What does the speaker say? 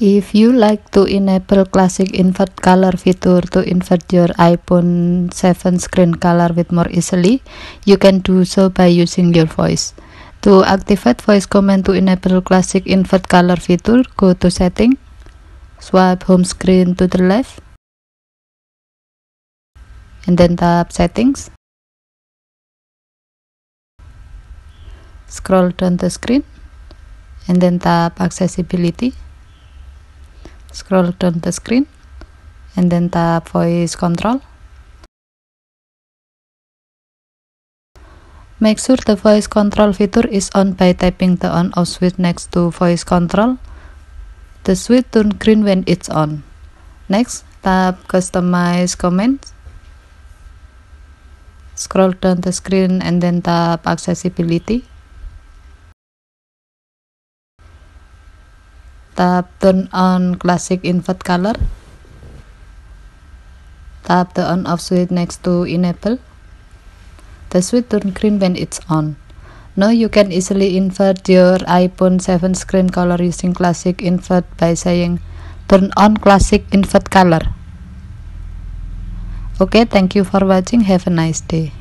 If you like to enable classic invert color feature to invert your iPhone 7 screen color with more easily, you can do so by using your voice. To activate voice command to enable classic invert color feature, go to setting, swipe home screen to the left, and then tap settings. Scroll down the screen, and then tap accessibility scroll down the screen and then tap voice control Make sure the voice control feature is on by tapping the on off switch next to voice control. The switch turn green when it's on. Next, tap customize comments. Scroll down the screen and then tap accessibility. Tap turn on classic invert color. Tap the on off switch next to enable. The switch turn green when it's on. Now you can easily invert your iphone 7 screen color using classic invert by saying turn on classic invert color. Okay thank you for watching. Have a nice day